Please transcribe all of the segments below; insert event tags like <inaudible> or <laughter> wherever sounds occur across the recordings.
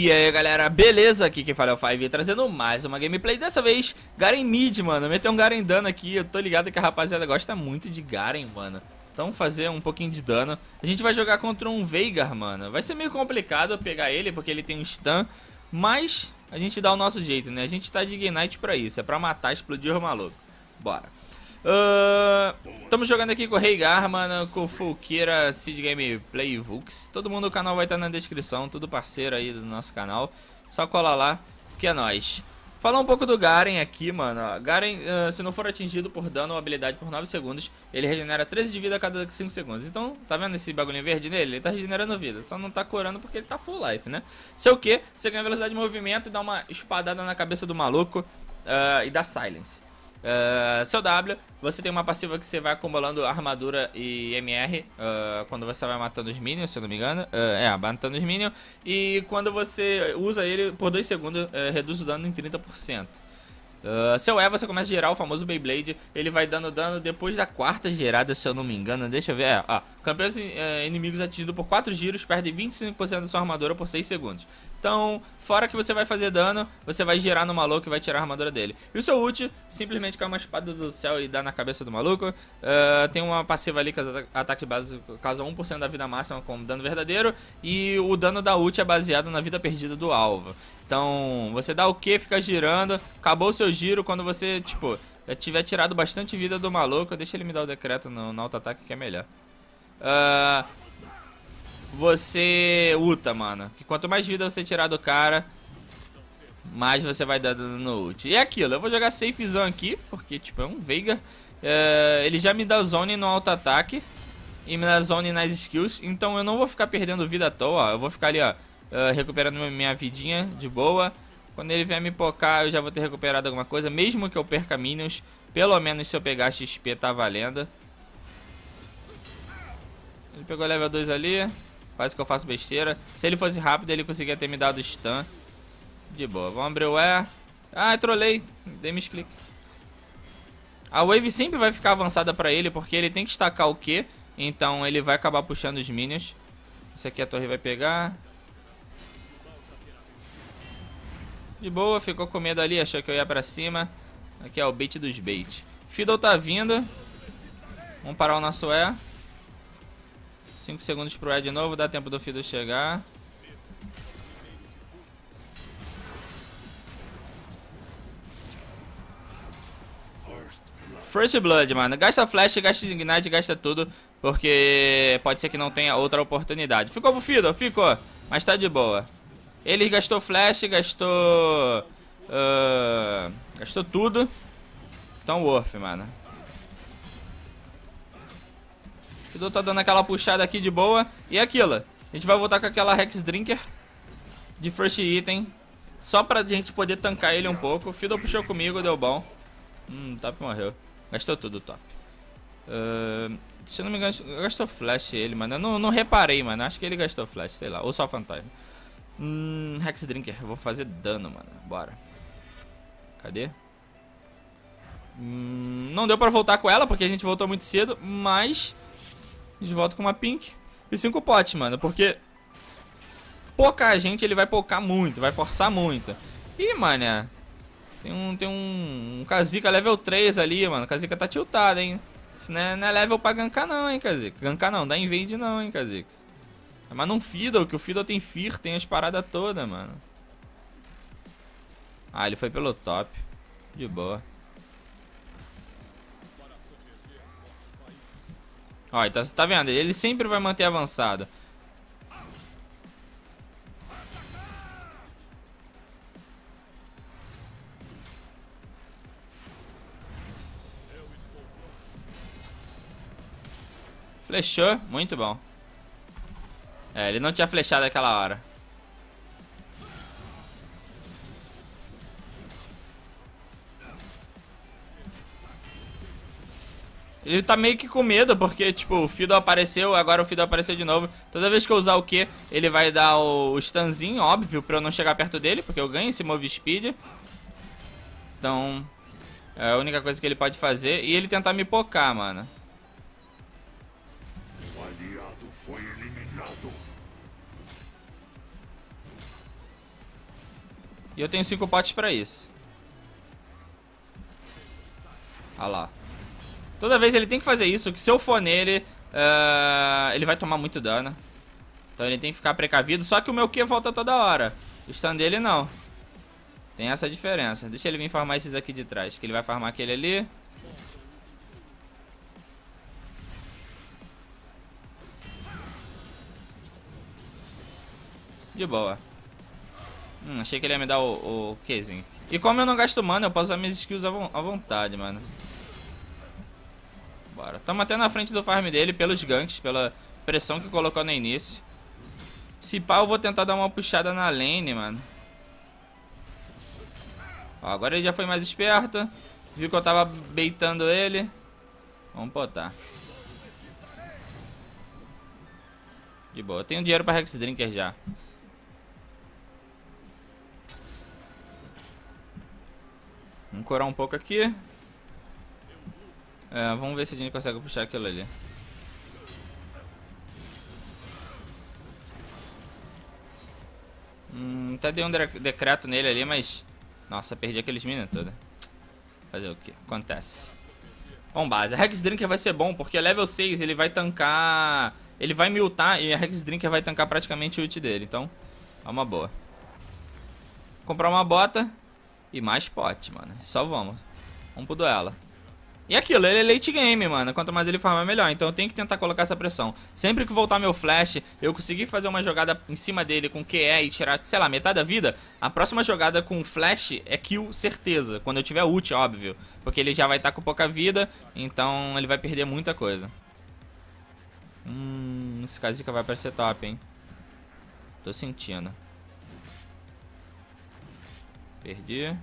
E aí galera, beleza? Aqui quem fala é o Five trazendo mais uma gameplay. Dessa vez, Garen mid, mano. Meteu um Garen dano aqui, eu tô ligado que a rapaziada gosta muito de Garen, mano. Então fazer um pouquinho de dano. A gente vai jogar contra um Veigar, mano. Vai ser meio complicado pegar ele, porque ele tem um stun Mas a gente dá o nosso jeito, né? A gente tá de Ignite pra isso, é pra matar, explodir o maluco Bora Estamos uh, jogando aqui com o Reigar, mano, com o Fulqueira, Seed Gameplay Vux. Todo mundo do canal vai estar na descrição, tudo parceiro aí do nosso canal. Só cola lá, que é nóis. Falar um pouco do Garen aqui, mano. Garen, uh, se não for atingido por dano ou habilidade por 9 segundos, ele regenera 13 de vida a cada 5 segundos. Então, tá vendo esse bagulho verde nele? Ele tá regenerando vida. Só não tá curando porque ele tá full life, né? Seu que, você ganha velocidade de movimento e dá uma espadada na cabeça do maluco uh, e dá silence. Uh, seu W, você tem uma passiva que você vai acumulando armadura e MR uh, quando você vai matando os minions, se eu não me engano. Uh, é, matando os minions. E quando você usa ele por 2 segundos, reduz o dano em 30%. Uh, seu E, você começa a gerar o famoso Beyblade. Ele vai dando dano depois da quarta gerada, se eu não me engano. Deixa eu ver. É, ó, campeões uh, inimigos atingidos por 4 giros perdem 25% da sua armadura por 6 segundos. Então, fora que você vai fazer dano, você vai girar no maluco e vai tirar a armadura dele. E o seu ult, simplesmente cai uma espada do céu e dá na cabeça do maluco. Uh, tem uma passiva ali que ataque básico causa 1% da vida máxima com dano verdadeiro. E o dano da ult é baseado na vida perdida do alvo. Então, você dá o Q, fica girando, acabou o seu giro, quando você, tipo, tiver tirado bastante vida do maluco, deixa ele me dar o decreto no, no auto-ataque que é melhor. Uh, você ulta, mano. Que quanto mais vida você tirar do cara, mais você vai dando no ult. E é aquilo, eu vou jogar safezão aqui, porque, tipo, é um Veiga. Uh, ele já me dá zone no auto-ataque e me dá zone nas skills, então eu não vou ficar perdendo vida à toa, ó. Eu vou ficar ali, ó, uh, recuperando minha vidinha de boa. Quando ele vier me pocar, eu já vou ter recuperado alguma coisa. Mesmo que eu perca minions, pelo menos se eu pegar XP tá valendo. Ele pegou level 2 ali. Quase que eu faço besteira. Se ele fosse rápido, ele conseguia ter me dado stun. De boa. Vamos abrir o E. Ah, trolei. Dei clique. A wave sempre vai ficar avançada pra ele, porque ele tem que estacar o Q. Então ele vai acabar puxando os minions. Esse aqui a torre vai pegar. De boa, ficou com medo ali, achou que eu ia pra cima. Aqui é o bait dos bait. Fiddle tá vindo. Vamos parar o nosso E. 5 segundos pro E de novo, dá tempo do Fiddle chegar. First Blood, mano. Gasta flash, gasta ignite, gasta tudo. Porque pode ser que não tenha outra oportunidade. Ficou pro Fiddle? Ficou. Mas tá de boa. Ele gastou flash, gastou... Uh, gastou tudo. Então, worth, mano. Fiddle tá dando aquela puxada aqui de boa. E é aquilo. A gente vai voltar com aquela Rex Drinker de first item. Só pra gente poder tancar ele um pouco. Fiddle puxou comigo, deu bom. Hum, top morreu. Gastou tudo, top. Uh, se eu não me engano, gastou flash ele, mano. Eu não, não reparei, mano. Acho que ele gastou flash, sei lá. Ou só fantasma. Hum, Hex Drinker, vou fazer dano, mano. Bora. Cadê? Hum, não deu pra voltar com ela, porque a gente voltou muito cedo, mas... Gente volta com uma Pink e cinco potes, mano, porque... Pouca gente, ele vai pocar muito, vai forçar muito. Ih, mano, tem um, tem um, um Kazika level 3 ali, mano. Kazika tá tiltado, hein. Isso não é, não é level pra gankar não, hein, Kazika. Gankar não, dá invade não, hein, Kazix. Mas não Fiddle, que o Fiddle tem Fear, tem as paradas todas, mano. Ah, ele foi pelo top. De boa. Ó, então você tá vendo? Ele sempre vai manter avançado. Flechou, muito bom. É, ele não tinha flechado aquela hora. Ele tá meio que com medo, porque, tipo, o Fiddle apareceu, agora o Fiddle apareceu de novo. Toda vez que eu usar o Q, ele vai dar o, o stunzinho, óbvio, pra eu não chegar perto dele, porque eu ganho esse move speed. Então, é a única coisa que ele pode fazer. E ele tentar me pocar, mano. E eu tenho cinco potes pra isso. Olha lá. Toda vez ele tem que fazer isso, que se eu for nele, uh, ele vai tomar muito dano. Então ele tem que ficar precavido, só que o meu Q volta toda hora. O stun dele não. Tem essa diferença. Deixa ele vir farmar esses aqui de trás, que ele vai farmar aquele ali. De boa. Hum, achei que ele ia me dar o, o Qzinho. E como eu não gasto mana, eu posso usar minhas skills à, à vontade, mano. Bora. Tamo até na frente do farm dele pelos ganks, pela pressão que colocou no início. Se pá, eu vou tentar dar uma puxada na lane, mano. Ó, agora ele já foi mais esperto. Viu que eu tava beitando ele. Vamos botar. De boa. Eu tenho dinheiro pra Rex Drinker já. Vamos curar um pouco aqui. É, vamos ver se a gente consegue puxar aquilo ali. Hum, até dei um decreto nele ali, mas... Nossa, perdi aqueles minions todos. Fazer o que? Acontece. Bom, base. A Rex Drinker vai ser bom, porque level 6 ele vai tancar... Ele vai miltar e a Rex Drinker vai tancar praticamente o ult dele. Então, é uma boa. Comprar uma bota e mais pote, mano. Só vamos. Vamos pro duelo. E aquilo, ele é late game, mano. Quanto mais ele farmar, melhor. Então eu tenho que tentar colocar essa pressão. Sempre que voltar meu flash, eu conseguir fazer uma jogada em cima dele com QE e tirar, sei lá, metade da vida, a próxima jogada com flash é kill certeza. Quando eu tiver ult, óbvio. Porque ele já vai estar tá com pouca vida, então ele vai perder muita coisa. Hum, esse Kazika vai parecer top, hein. Tô sentindo. Perdi.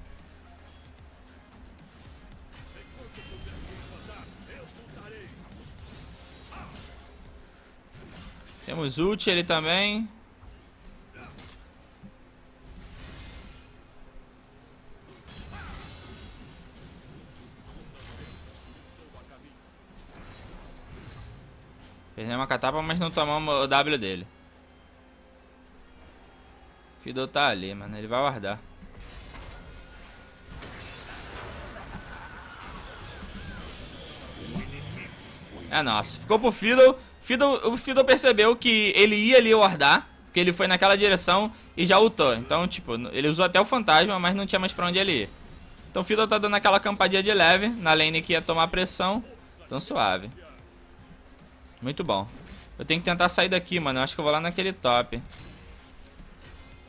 Temos ult ele também. Perdemos a catapa, mas não tomamos o W dele. Fiddle tá ali, mano. Ele vai guardar. É nossa. Ficou pro Fiddle. Fiddle, o Fiddle percebeu que ele ia ali wardar, que ele foi naquela direção e já ultou. Então, tipo, ele usou até o fantasma, mas não tinha mais pra onde ele ir. Então o Fiddle tá dando aquela campadinha de leve na lane que ia tomar pressão. Então suave. Muito bom. Eu tenho que tentar sair daqui, mano. Eu acho que eu vou lá naquele top.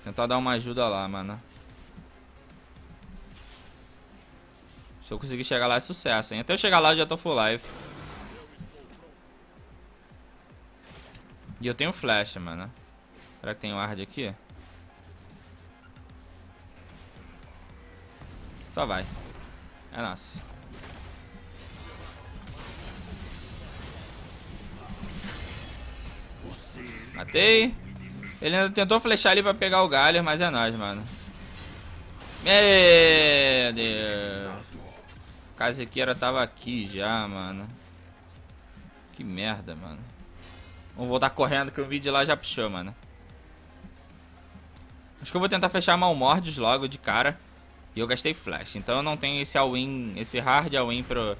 Tentar dar uma ajuda lá, mano. Se eu conseguir chegar lá é sucesso, hein? Até eu chegar lá eu já tô full life. E eu tenho flecha, mano. Será que tem ward aqui? Só vai. É nosso. Matei. Ele ainda tentou flechar ali pra pegar o galho, mas é nóis, mano. Meu Deus. Casequeira tava aqui já, mano. Que merda, mano. Vamos voltar correndo que o vídeo lá já puxou, mano. Acho que eu vou tentar fechar Malmordes logo de cara. E eu gastei flash. Então eu não tenho esse all-in, esse hard all-in pro...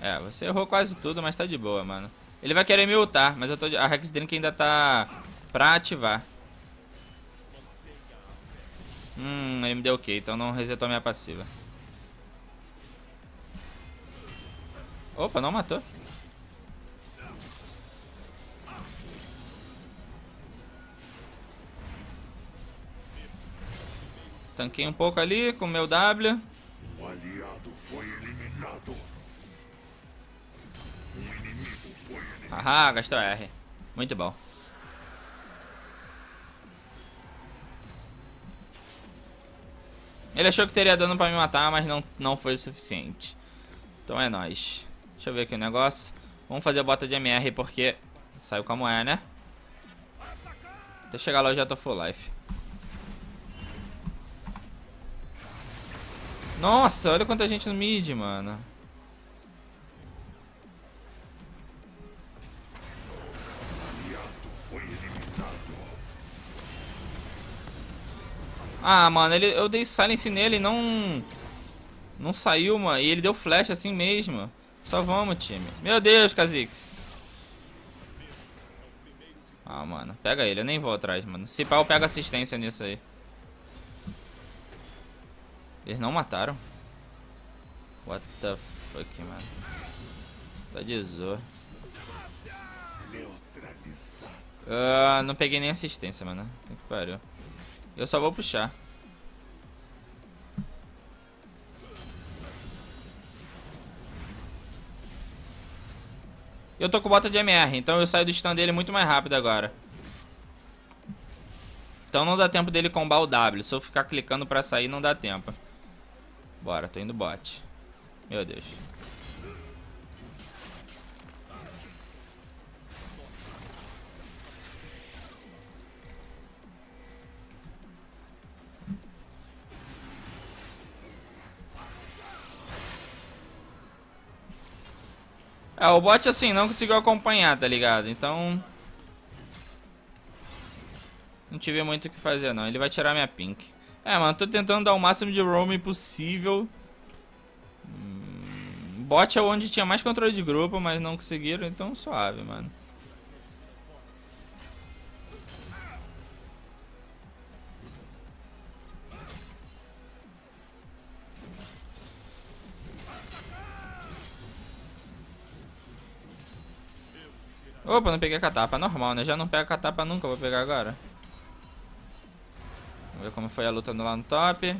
É, você errou quase tudo, mas tá de boa, mano. Ele vai querer me ultar, mas eu tô... a Rex Drink ainda tá pra ativar. Hum, ele me deu ok, então não resetou minha passiva. Opa, não matou. Tanquei um pouco ali com meu W. O aliado foi eliminado. O inimigo foi eliminado. Ahá, gastou R. Muito bom. Ele achou que teria dano pra me matar, mas não, não foi o suficiente. Então é nóis. Deixa eu ver aqui o negócio. Vamos fazer a bota de MR porque saiu como é, né? Até chegar lá eu já tô full life. Nossa, olha quanta gente no mid, mano. Ah, mano, ele, eu dei silence nele e não... Não saiu, mano. E ele deu flash assim mesmo. Só vamos, time. Meu Deus, Kha'Zix. Ah, mano. Pega ele. Eu nem vou atrás, mano. Se pau, pega assistência nisso aí. Eles não mataram. What the fuck, mano. Tá de zoa. Uh, não peguei nem assistência, mano. Que pariu. Eu só vou puxar. Eu tô com bota de MR, então eu saio do stun dele muito mais rápido agora. Então não dá tempo dele combar o W. Se eu ficar clicando pra sair, não dá tempo. Bora, tô indo bot. Meu Deus. É, o bot assim, não conseguiu acompanhar, tá ligado? Então... Não tive muito o que fazer não, ele vai tirar minha pink. É, mano, tô tentando dar o máximo de roaming possível. Hum, bot é onde tinha mais controle de grupo, mas não conseguiram, então suave, mano. Opa, não peguei a catapa. Normal, né? Já não pega a catapa nunca, vou pegar agora. Vamos ver como foi a luta lá no top.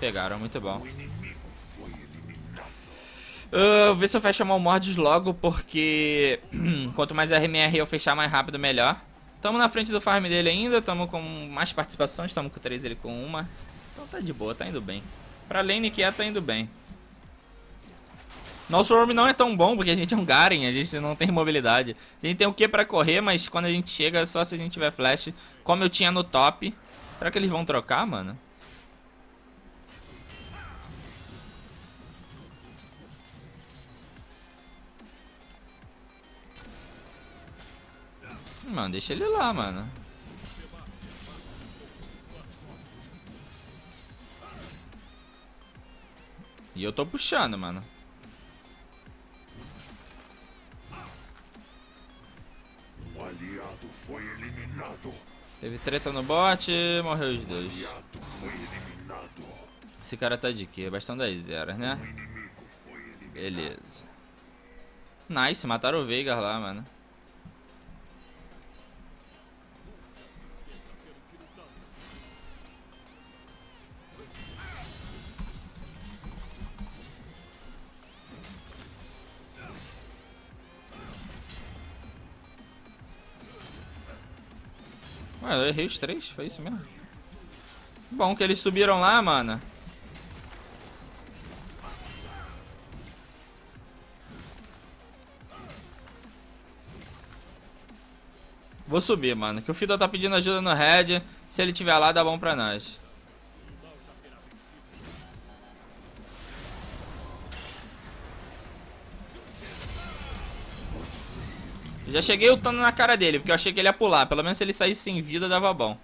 Pegaram, muito bom. Uh, vou ver se eu fecho o Mordes logo, porque <clears throat> quanto mais RMR eu fechar mais rápido, melhor. Tamo na frente do farm dele ainda, tamo com mais participações, tamo com 3 ele com uma. Então tá de boa, tá indo bem. Pra lane que é, tá indo bem. Nosso Worm não é tão bom porque a gente é um Garen, a gente não tem mobilidade. A gente tem o que pra correr, mas quando a gente chega é só se a gente tiver flash, como eu tinha no top. Será que eles vão trocar, mano? Mano, deixa ele lá, mano. E eu tô puxando, mano. Teve treta no bot, morreu os dois. Esse cara tá de quê? Bastão das zeras, né? Beleza. Nice, mataram o Veigar lá, mano. Ué, eu errei os três, foi isso mesmo. Bom que eles subiram lá, mano. Vou subir, mano. Que o Fiddle tá pedindo ajuda no Red. Se ele tiver lá, dá bom pra nós. Já cheguei lutando na cara dele, porque eu achei que ele ia pular. Pelo menos se ele saísse sem vida, dava bom.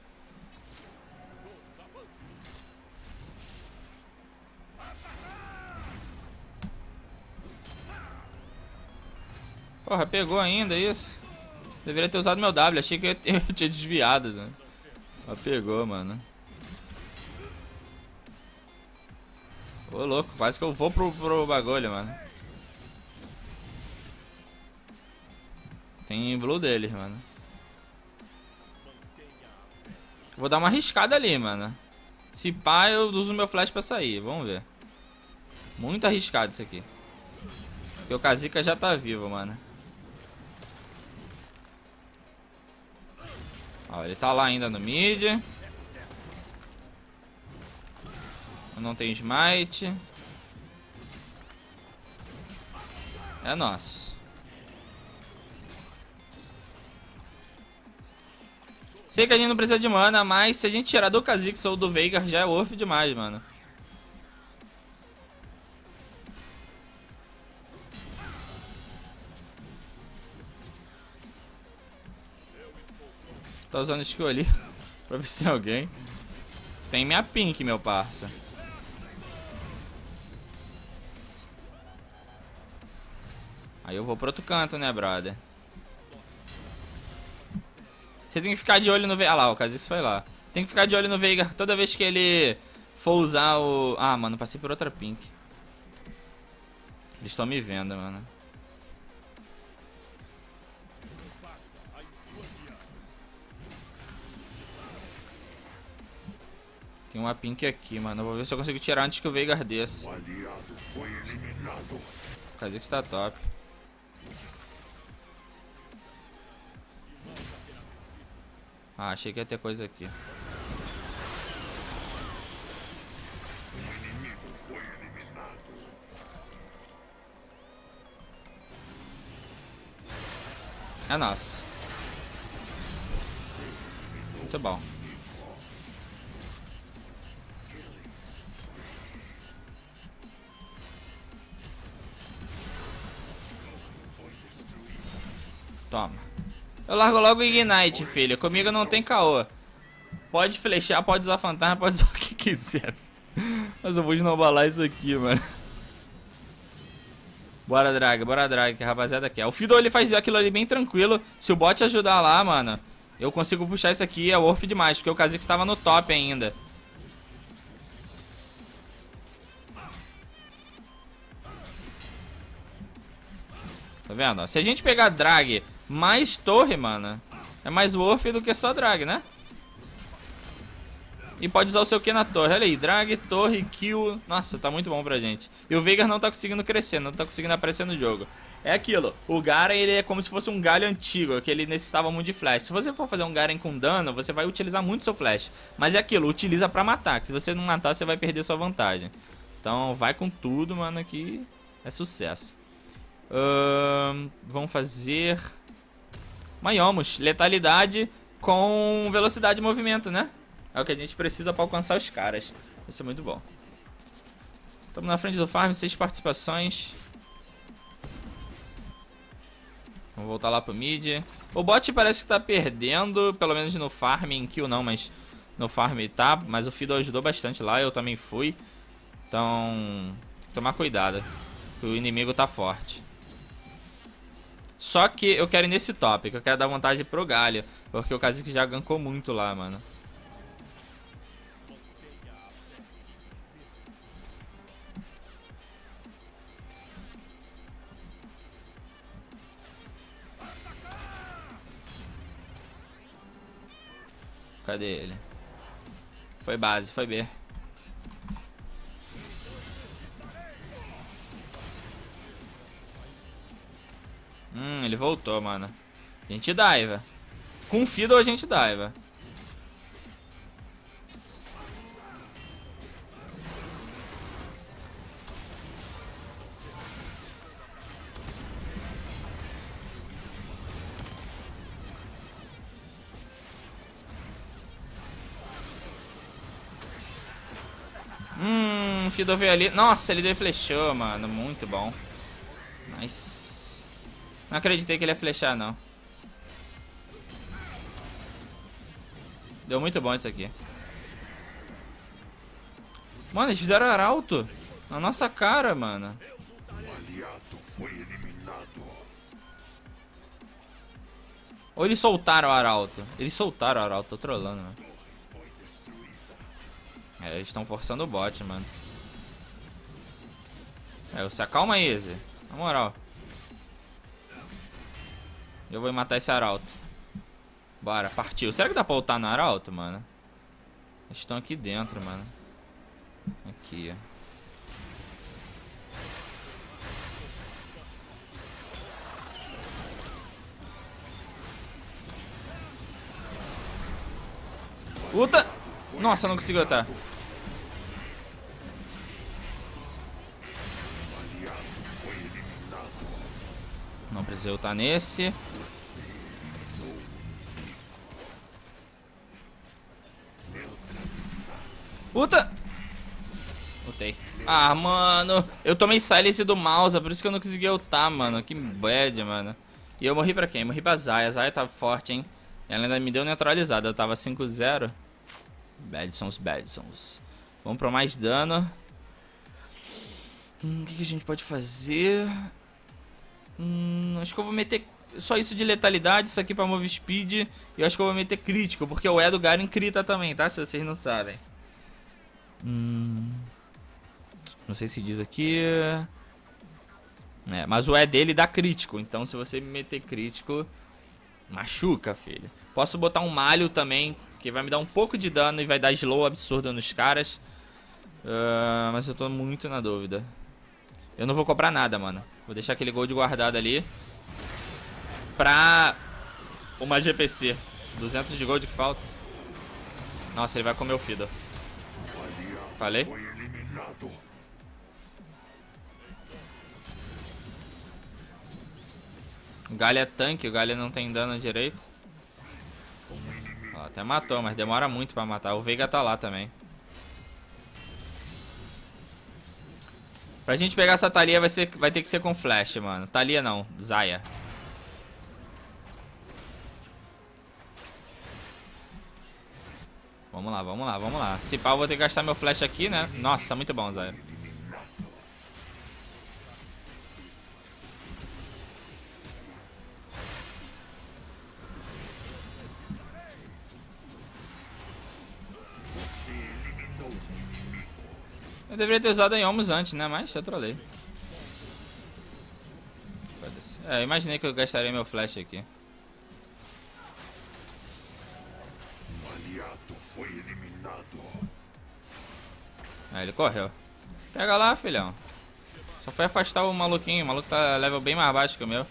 Porra, pegou ainda isso. Deveria ter usado meu W, achei que eu, <laughs> tinha desviado. Né? Mas pegou, mano. Ô, louco, quase que eu vou pro, pro bagulho, mano. Tem blue deles, mano. Vou dar uma arriscada ali, mano. Se pá, eu uso meu flash pra sair. Vamos ver. Muito arriscado isso aqui. Porque o Kazika já tá vivo, mano. Ó, ele tá lá ainda no mid. Não tenho smite. É nosso. Sei que a gente não precisa de mana, mas se a gente tirar do Kha'Zix ou do Veigar já é worth demais, mano. Tá usando skill ali. <laughs> Pra ver se tem alguém. Tem minha pink, meu parça. Aí eu vou pro outro canto, né, brother? Você tem que ficar de olho no Veigar. Ah lá, o Kha'Zix foi lá. Tem que ficar de olho no Veigar toda vez que ele for usar o... Ah, mano, passei por outra pink. Eles estão me vendo, mano. Tem uma pink aqui, mano. Vou ver se eu consigo tirar antes que o Veigar desça. O Kha'Zix tá top. Ah, achei que ia ter coisa aqui. É nossa. Muito bom. Toma. Eu largo logo o Ignite, filho. Comigo não tem caô. Pode flechar, pode usar fantasma, pode usar <laughs> o que quiser. Mas eu vou esnobalar isso aqui, mano. Bora, drag, bora, drag, que a rapaziada quer. O Fiddle, ele faz aquilo ali bem tranquilo. Se o bot ajudar lá, mano, eu consigo puxar isso aqui. É worth demais, porque o Kha'Zix estava no top ainda. Tá vendo? Se a gente pegar drag mais torre, mano. É mais worth do que só drag, né? E pode usar o seu Q na torre. Olha aí, drag, torre, kill. Nossa, tá muito bom pra gente. E o Veigar não tá conseguindo crescer, não tá conseguindo aparecer no jogo. É aquilo, o Garen ele é como se fosse um galho antigo, que ele necessitava muito de flash. Se você for fazer um Garen com dano, você vai utilizar muito seu flash. Mas é aquilo, utiliza pra matar, que se você não matar, você vai perder sua vantagem. Então vai com tudo, mano, que é sucesso. Uh, vamos fazer... Maiomos, letalidade com velocidade de movimento, né? É o que a gente precisa para alcançar os caras. Isso é muito bom. Estamos na frente do farm, seis participações. Vamos voltar lá pro mid. O bot parece que tá perdendo, pelo menos no farm, em kill não, mas no farm tá. Mas o Fiddle ajudou bastante lá, eu também fui. Então, tomar cuidado, que o inimigo tá forte. Só que eu quero ir nesse que eu quero dar vantagem pro Galho. Porque o Kha'Zix já gankou muito lá, mano. Cadê ele? Foi base, foi B. Hum, ele voltou, mano. A gente daiva. Com Fiddle a gente daiva. Hum, Fiddle veio ali. Nossa, ele deflechou, mano. Muito bom. Nice. Não acreditei que ele ia flechar, não. Deu muito bom isso aqui. Mano, eles fizeram arauto. Na nossa cara, mano. Ou eles soltaram o arauto. Eles soltaram o arauto, tô trolando, mano. É, eles estão forçando o bot, mano. É, você acalma aí, Zé. Na moral. Eu vou matar esse arauto. Bora, partiu. Será que dá pra ultar no arauto, mano? Eles estão aqui dentro, mano. Aqui, ó. Puta! Nossa, não consigo ultar. Não precisa ultar nesse. Puta! Ultei. Ah, mano. Eu tomei silence do mouse, por isso que eu não consegui ultar, mano. Que bad, mano. E eu morri pra quem? morri pra Zaya. Zaya tá forte, hein? Ela ainda me deu neutralizada. Eu tava 5-0. Badsons, Badsons. Vamos pra mais dano. Hum, o que, que, a gente pode fazer? Hum, acho que eu vou meter só isso de letalidade, isso aqui pra move speed. E eu acho que eu vou meter crítico, porque o E do Garen crita também, tá? Se vocês não sabem. Hum, não sei se diz aqui. É, mas o E dele dá crítico, então se você meter crítico, machuca, filho. Posso botar um malho também, que vai me dar um pouco de dano e vai dar slow absurdo nos caras. Uh, mas eu tô muito na dúvida. Eu não vou comprar nada, mano. Vou deixar aquele gold guardado ali. Pra uma GPC. 200 de gold que falta. Nossa, ele vai comer o Fiddle. Falei? O Galho é tanque, o Galho não tem dano direito. Ó, até matou, mas demora muito pra matar. O Veiga tá lá também. Pra gente pegar essa Thalia vai, ser, vai ter que ser com flash, mano. Thalia não, Zaya. Vamos lá, vamos lá, vamos lá. Se pau, eu vou ter que gastar meu flash aqui, né? Nossa, muito bom, Zaya. Eu deveria ter usado a Yomus antes, né? Mas eu trolei. É, eu imaginei que eu gastaria meu flash aqui. É, ele correu. Pega lá, filhão. Só foi afastar o maluquinho. O maluco tá level bem mais baixo que o meu.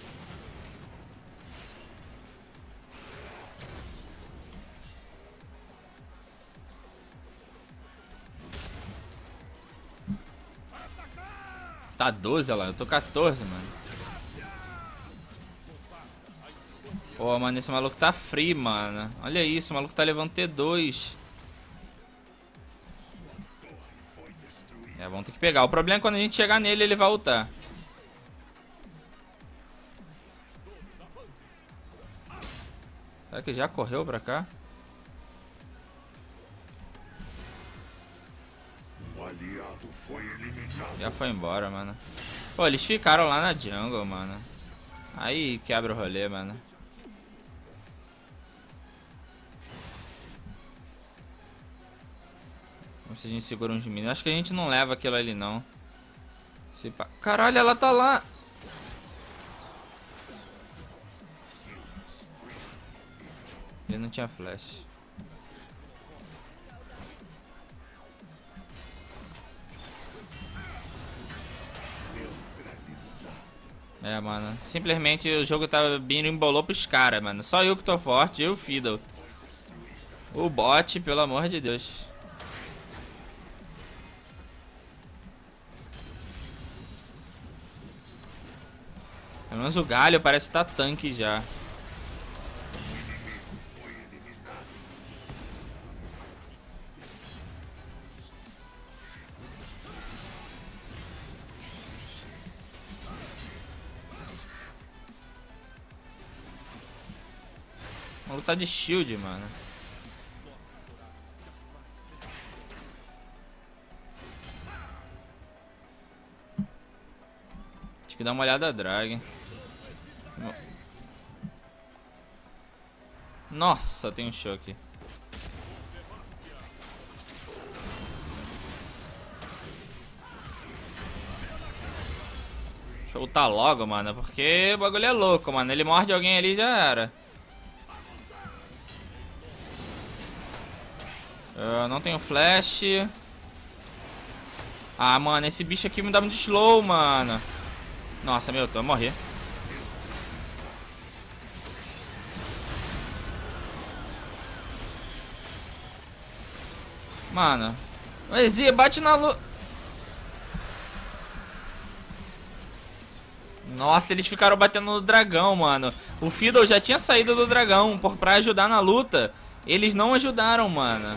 Tá 12, olha lá. Eu tô 14, mano. Pô, mano, esse maluco tá free, mano. Olha isso, o maluco tá levando T2. É, vamos ter que pegar. O problema é quando a gente chegar nele, ele vai ultar. Será que já correu pra cá? Já foi embora, mano. Pô, eles ficaram lá na jungle, mano. Aí quebra o rolê, mano. Se a gente segura uns minions. Acho que a gente não leva aquilo ali, não. Caralho, ela tá lá. Ele não tinha flash. É, mano. Simplesmente o jogo tava vindo embolou pros caras, mano. Só eu que tô forte, eu e o Fiddle. O bot, pelo amor de Deus. Pelo menos o galho parece estar tá tanque já. Vamos lutar de shield, mano. Tinha que dar uma olhada a drag. Nossa, tem um show aqui. Deixa eu ultar logo, mano, porque o bagulho é louco, mano. Ele morde alguém ali já era. Eu não tenho flash. Ah, mano, esse bicho aqui me dá muito slow, mano. Nossa, meu, eu tô a morrer. Mano. Exia, bate na luz. Nossa, eles ficaram batendo no dragão, mano. O Fiddle já tinha saído do dragão pra ajudar na luta. Eles não ajudaram, mano.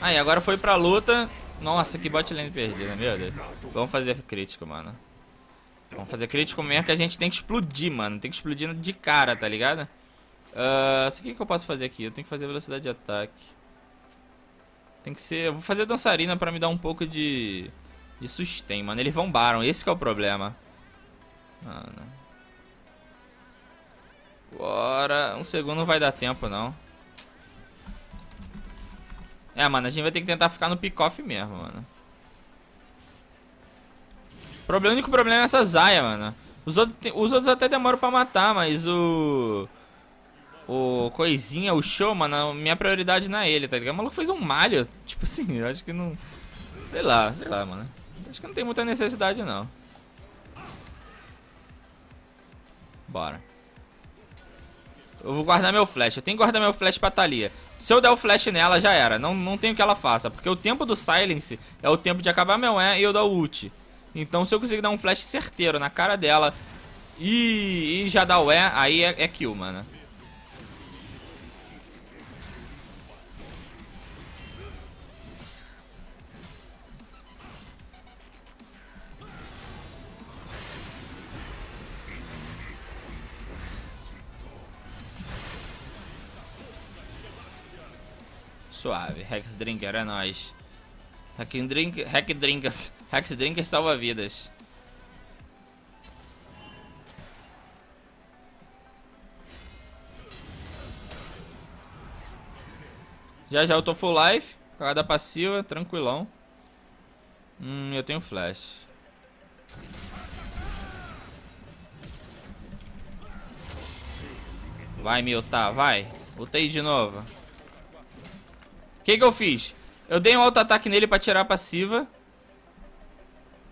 Aí, agora foi pra luta. Nossa, que bot lane perdida, meu Deus. Vamos fazer crítico, mano. Vamos fazer crítico mesmo que a gente tem que explodir, mano. Tem que explodir de cara, tá ligado? Uh, o que, que eu posso fazer aqui? Eu tenho que fazer velocidade de ataque. Tem que ser... Eu vou fazer dançarina pra me dar um pouco de... De sustain, mano. Eles vombaram. Esse é o problema. Mano. Bora. Um segundo não vai dar tempo, não. É, mano. A gente vai ter que tentar ficar no pick-off mesmo, mano. O único problema é essa Zaya, mano. Os os outros até demoram pra matar, mas o... O Coisinha, o Show, mano, minha prioridade não é ele, tá ligado? O maluco fez um malho. <laughs> Tipo assim, eu acho que não... Sei lá, sei lá, mano. Acho que não tem muita necessidade, não. Bora. Eu vou guardar meu flash. Eu tenho que guardar meu flash pra Thalia. Se eu der o flash nela, já era. Não, não tem o que ela faça. Porque o tempo do Silence é o tempo de acabar meu E e eu dar o ult. Então se eu conseguir dar um flash certeiro na cara dela e, e já dar o E, aí é, é kill, mano. Suave, Rex Drinker é nóis. Hack Drink, Hack Drinkers, <laughs> Rex Drinker salva vidas. Já já eu tô full life, cagada passiva, tranquilão. Hum, eu tenho flash. Vai, Miltar, vai. Lutei de novo. Que, que eu fiz? Eu dei um auto-ataque nele pra tirar a passiva.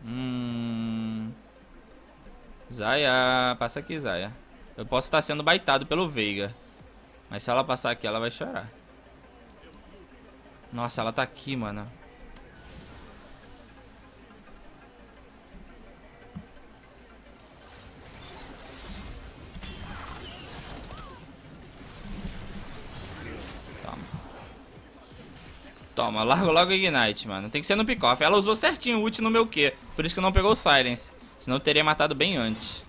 Hum... Zaya, passa aqui, Zaya. Eu posso estar sendo baitado pelo Veiga. Mas se ela passar aqui, ela vai chorar. Nossa, ela tá aqui, mano. Toma, largo logo o Ignite, mano. Tem que ser no pick-off. Ela usou certinho o ult no meu Q. Por isso que não pegou o Silence. Senão eu teria matado bem antes.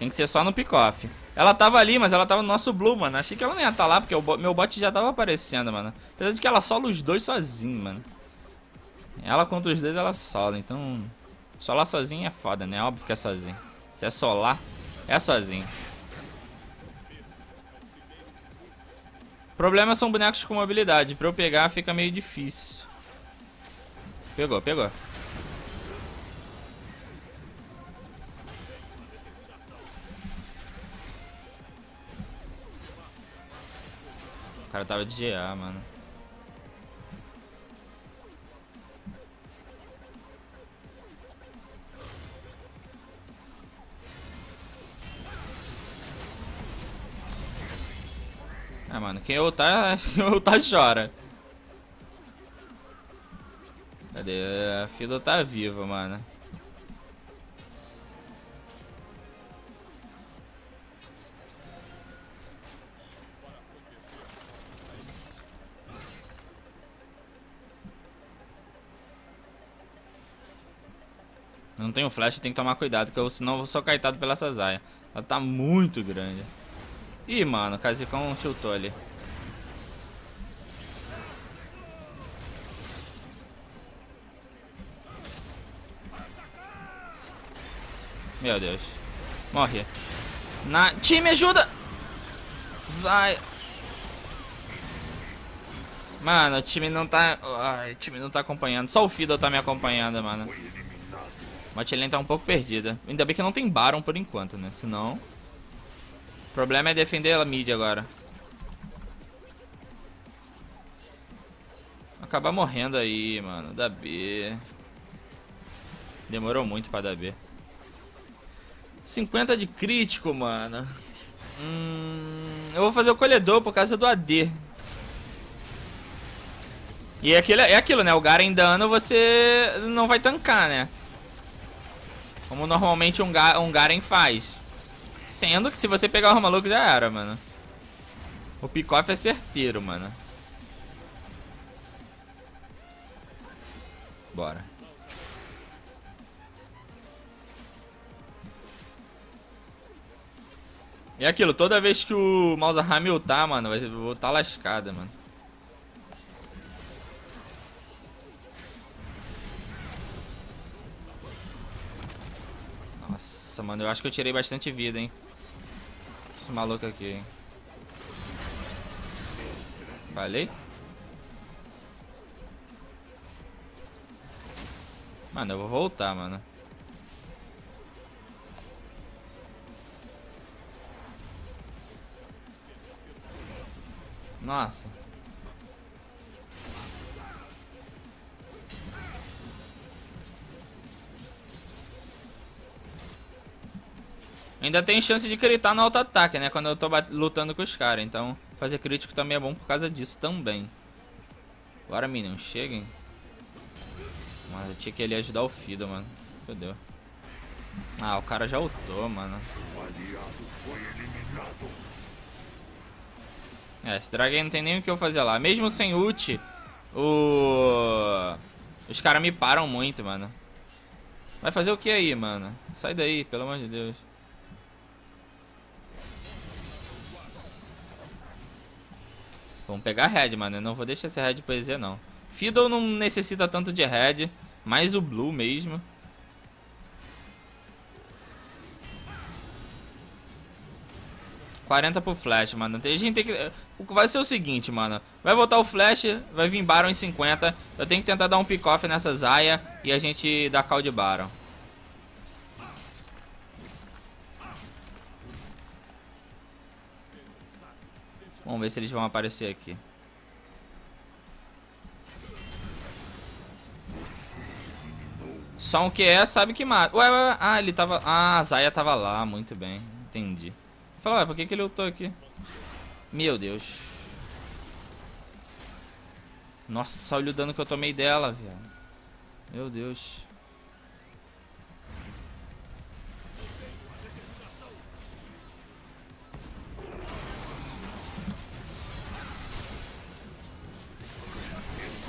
Tem que ser só no pick-off. Ela tava ali, mas ela tava no nosso blue, mano. Achei que ela não ia estar tá lá, porque o meu bot já tava aparecendo, mano. Apesar de que ela sola os dois sozinho, mano. Ela contra os dois, ela sola. Então, solar sozinho é foda, né? Óbvio que é sozinho. Se é solar, é sozinho. Problema são bonecos com mobilidade. Pra eu pegar fica meio difícil. Pegou, pegou. O cara tava de GA, mano. Ah, mano, quem ultar, quem ultar chora. Cadê? A fila tá viva, mano. Não tenho flash, tem que tomar cuidado, que eu, senão eu vou só caetado pela Sazaia. Ela tá muito grande. Ih, mano, o Kazikon tiltou ali. Meu Deus. Morre. Na... Time, ajuda! Zai. Mano, o time não tá... Ai, o time não tá acompanhando. Só o Fiddle tá me acompanhando, mano. A botlane tá um pouco perdida. Ainda bem que não tem Baron por enquanto, né? Senão problema é defender a mid agora. Acabar morrendo aí, mano. Da B. Demorou muito pra dar B. 50 de crítico, mano. Hum, eu vou fazer o colhedor por causa do AD. E é aquilo, é aquilo, né? O Garen dano você não vai tancar, né? Como normalmente um, um Garen faz. Sendo que se você pegar o maluco já era, mano. O pick-off é certeiro, mano. Bora. E é aquilo, toda vez que o Malzahar ultar, mano, vai voltar lascada, mano. Nossa, mano, eu acho que eu tirei bastante vida, hein. Esse maluco aqui, hein. Falei? Mano, eu vou voltar, mano. Nossa. Ainda tem chance de critar no auto-ataque, né? Quando eu tô lutando com os caras. Então, fazer crítico também é bom por causa disso também. Bora, Minion. Cheguem. Mas eu tinha que ele ajudar o Fido, mano. Fudeu. Ah, o cara já ultou, mano. É, esse drag não tem nem o que eu fazer lá. Mesmo sem ult, o... Os caras me param muito, mano. Vai fazer o que aí, mano? Sai daí, pelo amor de Deus. Vamos pegar red, mano. Eu não vou deixar esse red pra EZ, não. Fiddle não necessita tanto de red. Mais o blue mesmo. 40 pro flash, mano. A gente tem que... Vai ser o seguinte, mano. Vai voltar o flash, vai vir Baron em 50. Eu tenho que tentar dar um pick-off nessa Zaya e a gente dá call de Baron. Vamos ver se eles vão aparecer aqui. Só um que é, sabe que mata. Ué, ué, ah, ele tava... Ah, a Zaya tava lá, muito bem. Entendi. Fala, ué, por que, que ele lutou aqui? Meu Deus. Nossa, olha o dano que eu tomei dela, velho. Meu Deus.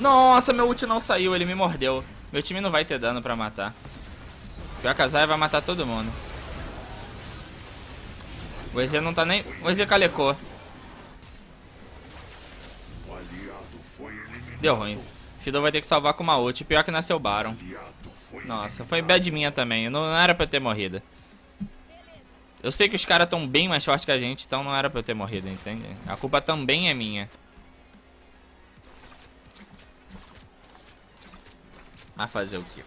Nossa, meu ult não saiu, ele me mordeu. Meu time não vai ter dano pra matar. Pior que a Zaya vai matar todo mundo. O EZ não tá nem... O EZ calecou. Deu ruim. Fiddle vai ter que salvar com uma ult. Pior que nasceu Baron. Nossa, foi bad minha também. Não, não era pra eu ter morrido. Eu sei que os caras estão bem mais fortes que a gente, então não era pra eu ter morrido, entende? A culpa também é minha. A fazer o quê?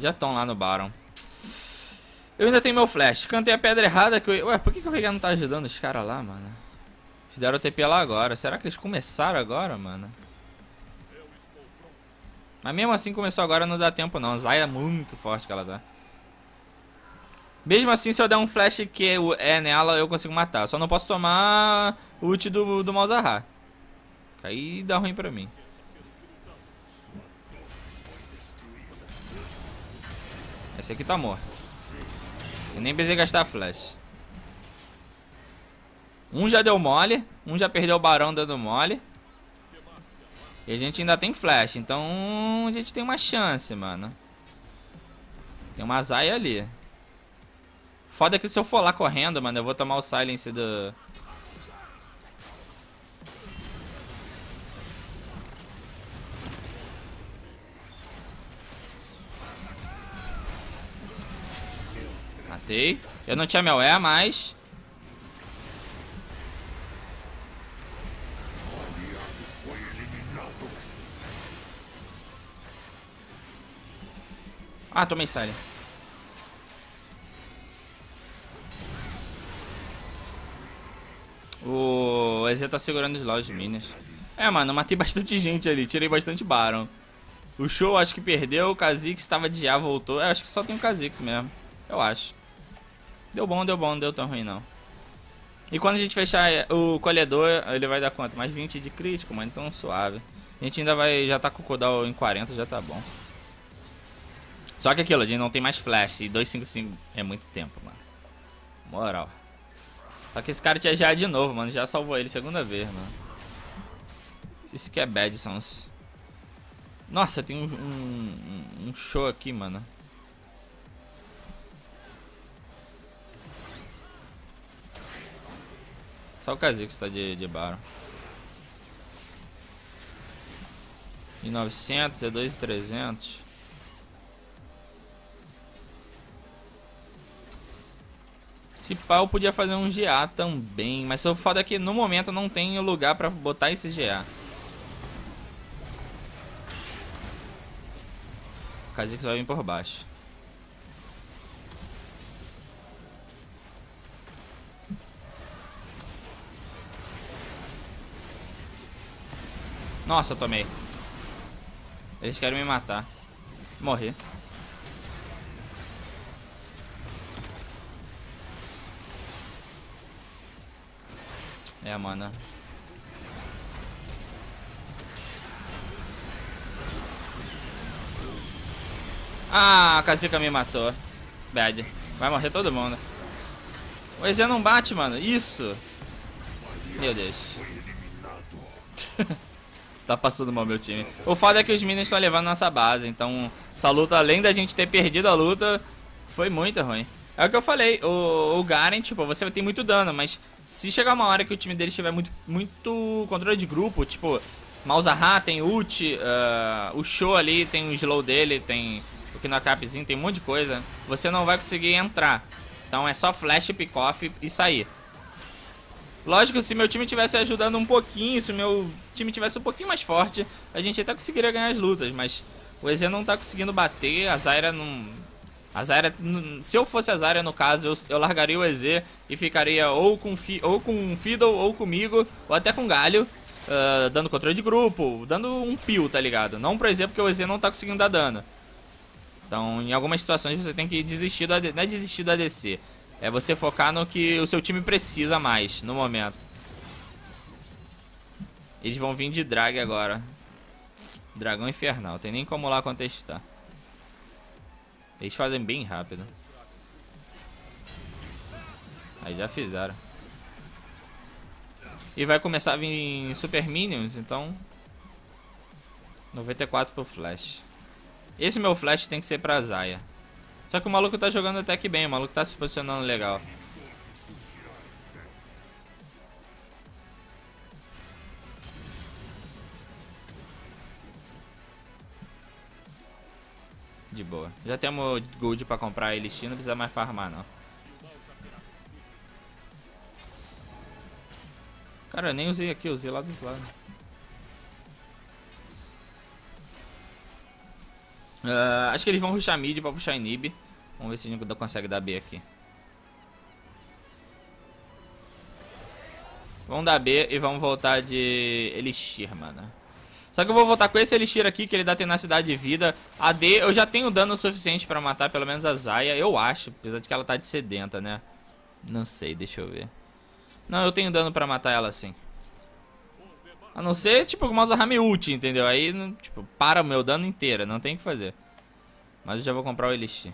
Já estão lá no Baron. Eu ainda tenho meu flash. Cantei a pedra errada que eu... Ué, por que, que o Veiga não tá ajudando os caras lá, mano? Eles deram o TP lá agora. Será que eles começaram agora, mano? Mas mesmo assim começou agora não dá tempo não. Zaya é muito forte que ela dá. Mesmo assim, se eu der um flash que é nela, eu consigo matar. Só não posso tomar o ult do, do Malzahar. Aí dá ruim pra mim. Esse aqui tá morto. Eu nem precisei gastar flash. Um já deu mole. Um já perdeu o barão dando mole. E a gente ainda tem flash. Então a gente tem uma chance, mano. Tem uma Zaya ali. Foda que se eu for lá correndo, mano, eu vou tomar o silence do... Matei. Eu não tinha meu E, mas... Ah, tomei silence. O EZ tá segurando os lojas minas. É, mano, matei <laughs> bastante gente ali. Tirei bastante Baron. O show acho que perdeu. O Kha'Zix estava de A, voltou. Eu acho que só tem o Kha'Zix mesmo. Eu acho. Deu bom, deu bom, não deu tão ruim não. E quando a gente fechar o colhedor, ele vai dar quanto? Mais 20 de crítico, mano, então suave. A gente ainda vai, já tá com o cooldown em 40, já tá bom. Só que aquilo, a gente não tem mais flash e 255 é muito tempo, mano. Moral. Só que esse cara tinha já de novo, mano. Já salvou ele segunda vez, mano. Isso que é bad, Sons. Nossa, tem um, um, um show aqui, mano. Só o Kha'Zix tá de, de Baron. E 900, é 2,300. Se pá, eu podia fazer um GA também. Mas o foda é que no momento não tem lugar pra botar esse GA. O Kha'Zix vai vir por baixo. Nossa, tomei. Eles querem me matar. Morrer. É, mano. Ah, a Kazuka me matou. Bad. Vai morrer todo mundo. O EZ não bate, mano. Isso. Meu Deus. <laughs> tá passando mal meu time. O foda é que os minions estão levando nossa base. Então, essa luta, além da gente ter perdido a luta, foi muito ruim. É o que eu falei. O, o Garen, tipo, você ter muito dano, mas se chegar uma hora que o time dele tiver muito, muito controle de grupo, tipo, Malzahar tem ult, uh, o Show ali tem o slow dele, tem o Kinokapzinho, tem um monte de coisa, você não vai conseguir entrar. Então é só flash, pick-off e sair. Lógico, se meu time tivesse ajudando um pouquinho, se meu time tivesse um pouquinho mais forte, a gente até conseguiria ganhar as lutas, mas o EZ não tá conseguindo bater, a Zyra não, a Zarya, se eu fosse a Zarya no caso, eu, eu largaria o EZ e ficaria ou com, fi, ou com Fiddle ou comigo, ou até com Galho, uh, dando controle de grupo, dando um peel, tá ligado? Não pro EZ porque o EZ não tá conseguindo dar dano. Então, em algumas situações você tem que desistir do ADC, não é desistir do ADC, é você focar no que o seu time precisa mais, no momento. Eles vão vir de drag agora. Dragão infernal, tem nem como lá contestar. Eles fazem bem rápido. Aí já fizeram. E vai começar a vir Super Minions, então... 94 pro Flash. Esse meu Flash tem que ser pra Zaya. Só que o maluco tá jogando até que bem, o maluco tá se posicionando legal. De boa. Já temos gold pra comprar Elixir, não precisa mais farmar, não. Cara, eu nem usei aqui, eu usei lá do lado. Uh, acho que eles vão rushar mid pra puxar inib. Vamos ver se a gente consegue dar B aqui. Vamos dar B e vamos voltar de Elixir, mano. Só que eu vou voltar com esse Elixir aqui, que ele dá tenacidade de vida. A D, eu já tenho dano suficiente pra matar pelo menos a Zaya, eu acho. Apesar de que ela tá de sedenta, né? Não sei, deixa eu ver. Não, eu tenho dano pra matar ela sim. A não ser, tipo, o Malzahar ult, entendeu? Aí, tipo, para o meu dano inteiro, não tem o que fazer. Mas eu já vou comprar o Elixir.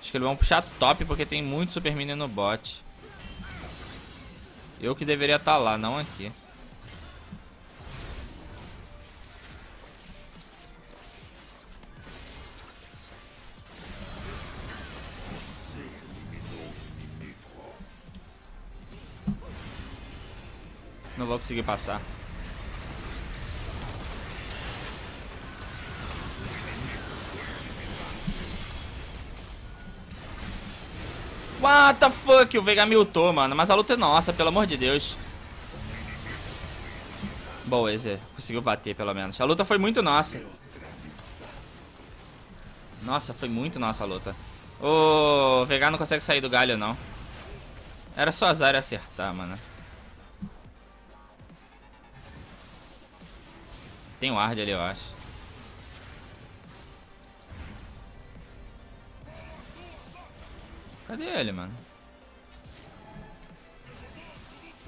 Acho que eles vão puxar top, porque tem muito Super Minion no bot. Eu que deveria estar tá lá, não aqui. Não vou conseguir passar. What the fuck? O Veiga miltou, mano. Mas a luta é nossa, pelo amor de Deus. Boa, Eze. Conseguiu bater, pelo menos. A luta foi muito nossa. Nossa, foi muito nossa a luta. O Veiga não consegue sair do galho, não. Era só azar acertar, mano. Tem um Ward ali, eu acho. Cadê ele, mano?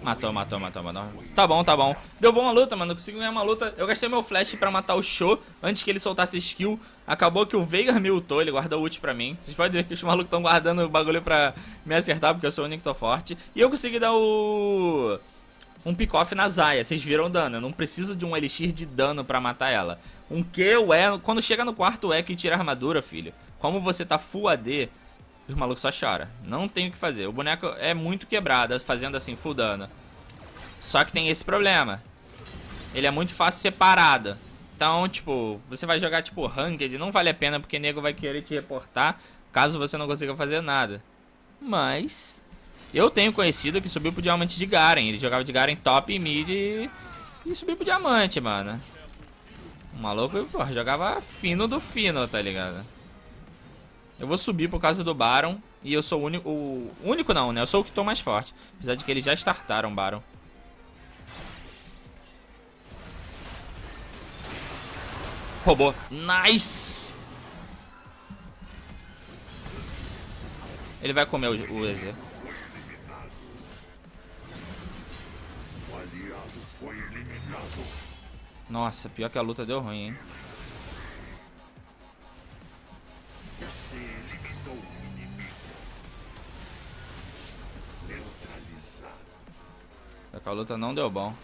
Matou, matou, matou, matou. Tá bom, tá bom. Deu bom a luta, mano. Consegui ganhar uma luta. Eu gastei meu flash pra matar o Show antes que ele soltasse skill. Acabou que o Veigar me ultou, ele guardou o ult pra mim. Vocês podem ver que os malucos estão guardando o bagulho pra me acertar, porque eu sou o único que tô forte. E eu consegui dar o... Um pick-off na Zaya, vocês viram o dano. Eu não preciso de um elixir de dano pra matar ela. Um Q, o E... Quando chega no quarto E que tira a armadura, filho. Como você tá full AD, os malucos só choram. Não tem o que fazer. O boneco é muito quebrado, fazendo assim, full dano. Só que tem esse problema. Ele é muito fácil separado. Então, tipo, você vai jogar, tipo, Ranked, não vale a pena porque nego vai querer te reportar caso você não consiga fazer nada. Mas, eu tenho conhecido que subiu pro diamante de Garen. Ele jogava de Garen top e mid e, e subiu pro diamante, mano. O maluco, porra, jogava fino do fino, tá ligado? Eu vou subir por causa do Baron. E eu sou o único. O único não, né? Eu sou o que tô mais forte. Apesar de que eles já startaram o Baron. Roubou. Nice! Ele vai comer o, o EZ. Nossa, pior que a luta deu ruim, hein? Você eliminou o inimigo. Neutralizado. A luta não deu bom.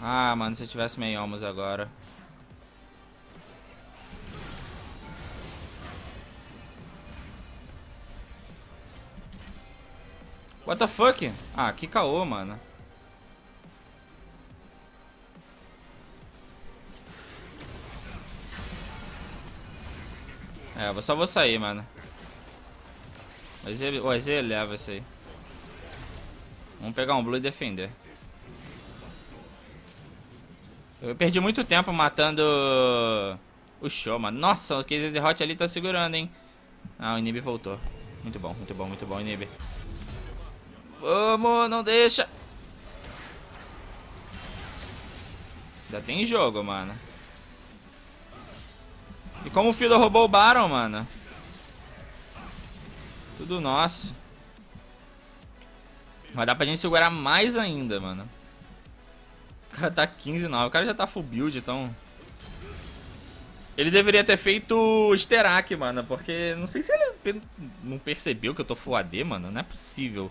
Ah, mano, se eu tivesse meio almos agora. What the fuck? Ah, que caô, mano. É, eu só vou sair, mano. O Z, o Z leva isso aí. Vamos pegar um blue e defender. Eu perdi muito tempo matando o show, mano. Nossa, o Case Hot ali tá segurando, hein. Ah, o Inib voltou. Muito bom, muito bom, muito bom, Inib. Vamos, não deixa. Ainda tem jogo, mano. E como o Fiddle roubou o Baron, mano. Tudo nosso. Vai dar pra gente segurar mais ainda, mano. O cara tá 15 9. O cara já tá full build, então... Ele deveria ter feito Sterak, mano. Porque não sei se ele não percebeu que eu tô full AD, mano. Não é possível.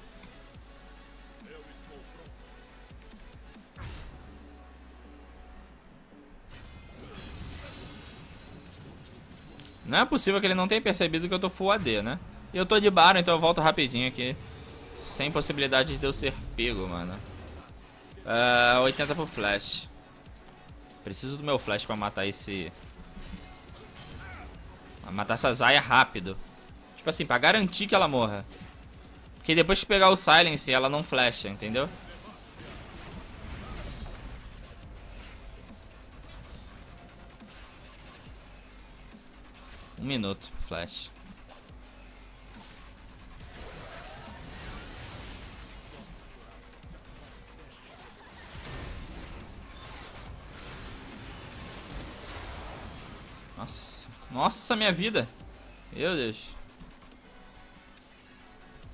Não é possível que ele não tenha percebido que eu tô full AD, né? E eu tô de Baron, então eu volto rapidinho aqui. Sem possibilidade de eu ser pego, mano. Uh, ah, 80 pro flash. Preciso do meu flash pra matar esse... Pra matar essa Zaya rápido. Tipo assim, pra garantir que ela morra. Porque depois que pegar o Silence, ela não flasha, entendeu? Um minuto, flash. Nossa. Nossa, minha vida. Meu Deus.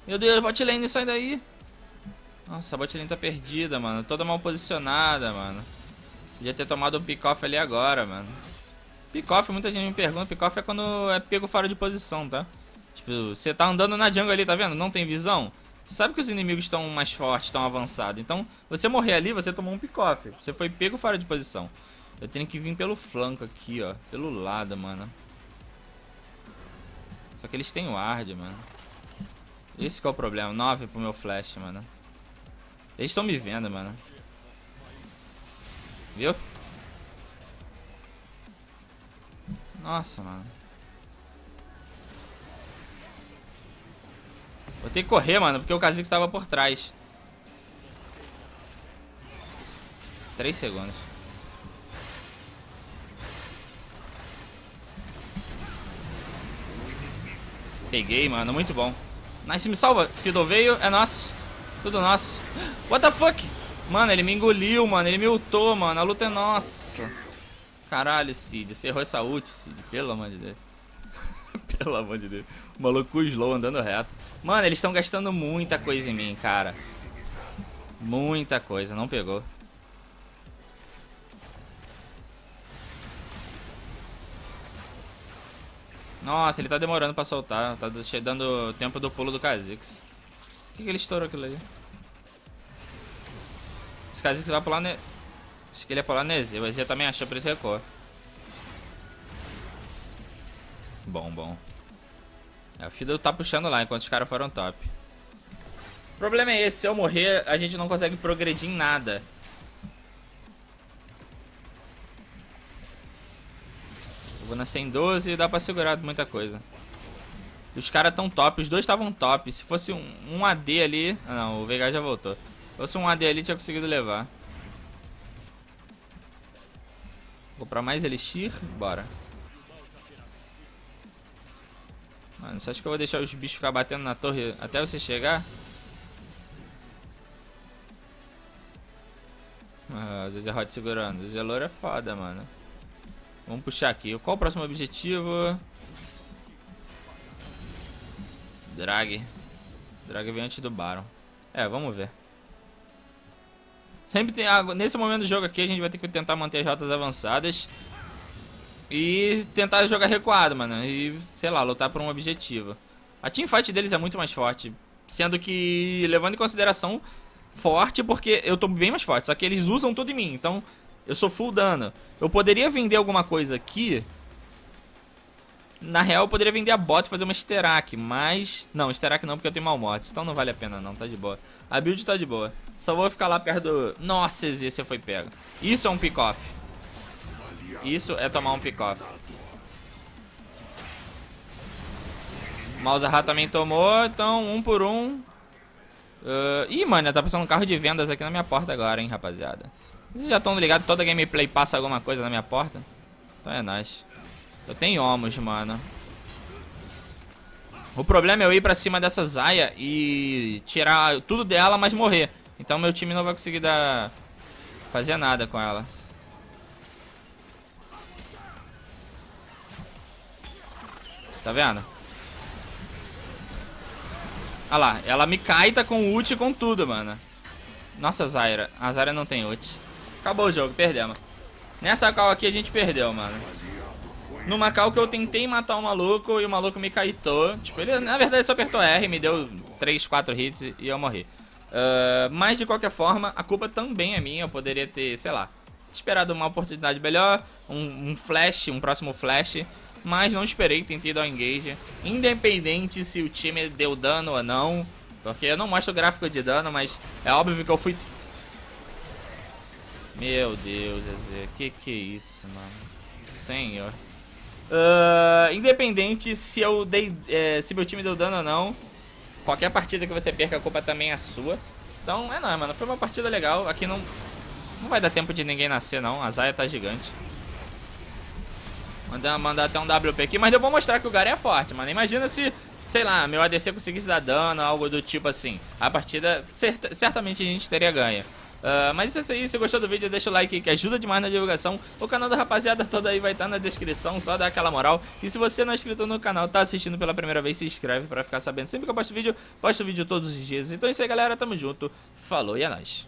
Meu Deus, bot lane, sai daí. Nossa, a bot lane tá perdida, mano. Toda mal posicionada, mano. Podia ter tomado um pick-off ali agora, mano. Pick-off, muita gente me pergunta. Pick-off é quando é pego fora de posição, tá? Tipo, você tá andando na jungle ali, tá vendo? Não tem visão. Você sabe que os inimigos estão mais fortes, estão avançados. Então, você morrer ali, você tomou um pick-off. Você foi pego fora de posição. Eu tenho que vir pelo flanco aqui, ó. Pelo lado, mano. Só que eles têm ward, mano. Esse que é o problema. 9 pro meu flash, mano. Eles estão me vendo, mano. Viu? Nossa, mano. Vou ter que correr, mano, porque o Kha'Zix estava por trás. 3 segundos. Peguei, mano. Muito bom. Nice, me salva. Fiddle veio. É nosso. Tudo nosso. <gasps> What the fuck? Mano, ele me engoliu, mano. Ele me ultou, mano. A luta é nossa. Caralho, Cid. Você errou essa ult, Cid. Pelo amor de Deus. <laughs> Pelo amor de Deus. O maluco slow andando reto. Mano, eles estão gastando muita coisa em mim, cara. Muita coisa, não pegou. Nossa, ele tá demorando pra soltar. Tá dando tempo do pulo do Kha'Zix. Por que, que ele estourou aquilo ali? Esse Kha'Zix vai pular... Ne... Acho que ele ia pular no EZ. O EZ também achou, por isso recuou. Bom, bom. É, o Fiddle tá puxando lá, enquanto os caras foram top. O problema é esse, se eu morrer, a gente não consegue progredir em nada. Eu vou nascer em 12 e dá pra segurar muita coisa. Os caras tão top, os dois estavam top. Se fosse um, um AD ali... Ah, não, o Veigar já voltou. Se fosse um AD ali, tinha conseguido levar. Comprar mais Elixir, bora. Mano, você acha que eu vou deixar os bichos ficar batendo na torre até você chegar? Ah, Zezé Hot segurando. Zezé Louro é foda, mano. Vamos puxar aqui. Qual o próximo objetivo? Drag. Drag vem antes do Baron. É, vamos ver. Sempre tem... Ah, nesse momento do jogo aqui, a gente vai ter que tentar manter as rotas avançadas. E tentar jogar recuado, mano. E, sei lá, lutar por um objetivo. A teamfight deles é muito mais forte. Sendo que, levando em consideração, forte porque eu tô bem mais forte. Só que eles usam tudo em mim. Então, eu sou full dano. Eu poderia vender alguma coisa aqui. Na real, eu poderia vender a bot e fazer uma Sterak, mas... Não, Sterak não, porque eu tenho Malmotes, então não vale a pena não, tá de boa. A build tá de boa. Só vou ficar lá perto do... Nossa, esse foi pego. Isso é um pick-off. Isso é tomar um pick-off. Malzahar também tomou, então um por um. Uh, ih, mano, tá passando um carro de vendas aqui na minha porta agora, hein, rapaziada. Vocês já estão ligados, toda gameplay passa alguma coisa na minha porta? Então é nice. Eu tenho homos, mano. O problema é eu ir pra cima dessa Zaya e tirar tudo dela, mas morrer. Então meu time não vai conseguir dar... Fazer nada com ela. Tá vendo? Olha lá, ela me cai tá com ult e com tudo, mano. Nossa, Zaira. A Zaira não tem ult. Acabou o jogo, perdemos. Nessa call aqui a gente perdeu, mano. Numa call que eu tentei matar o maluco e o maluco me caitou. Tipo, ele na verdade só apertou R, me deu 3, 4 hits e eu morri. Uh, mas de qualquer forma, a culpa também é minha. Eu poderia ter, sei lá, esperado uma oportunidade melhor, um, um flash, um próximo flash mas não esperei, tentei dar o engage. Independente se o time deu dano ou não, porque eu não mostro o gráfico de dano, mas é óbvio que eu fui... Meu Deus, Zezé, que que é isso, mano? Senhor. Uh, independente se eu dei, é, se meu time deu dano ou não, qualquer partida que você perca, a culpa também é sua. Então, é não, mano, foi uma partida legal. Aqui não, não vai dar tempo de ninguém nascer, não. A Zaya tá gigante. Mandar, mandar até um WP aqui, mas eu vou mostrar que o Garen é forte, mano. Imagina se, sei lá, meu ADC conseguisse dar dano, algo do tipo assim. A partida, cert certamente a gente teria ganho. Uh, mas isso aí, se gostou do vídeo, deixa o like que ajuda demais na divulgação. O canal da rapaziada toda aí vai estar tá na descrição, só dá aquela moral. E se você não é inscrito no canal, tá assistindo pela primeira vez, se inscreve pra ficar sabendo sempre que eu posto vídeo. Posto vídeo todos os dias. Então é isso aí, galera, tamo junto. Falou e é nóis.